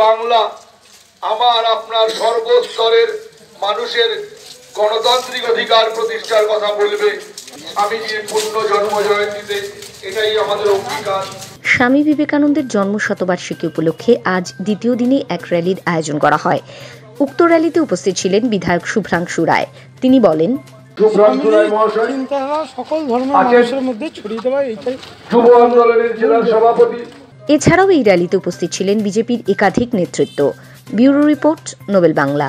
বাংলা আমার আপনার সর্বস্তরের মানুষের গণতান্ত্রিক অধিকার প্রতিষ্ঠার কথা বলবে স্বামীজির পূর্ণ জন্ম জয়ন্তীতে এটাই আমাদের অঙ্গীকার। স্বামী বিবেকানন্দের জন্ম শতবার্ষিকী উপলক্ষে আজ দ্বিতীয় দিনে এক র্যালির আয়োজন করা হয়। উক্ত র্যালিতে উপস্থিত ছিলেন বিধায়ক শুভ্রাংশু রায়। তিনি বলেন সকল ধর্মের মানুষের মধ্যে ছড়িয়ে দেওয়া এইটাই। যুব আন্দোলনের জেলার সভাপতি এছাড়াও এই র্যালিতে উপস্থিত ছিলেন বিজেপির একাধিক নেতৃত্ব। Bureau report Nobel Bangla.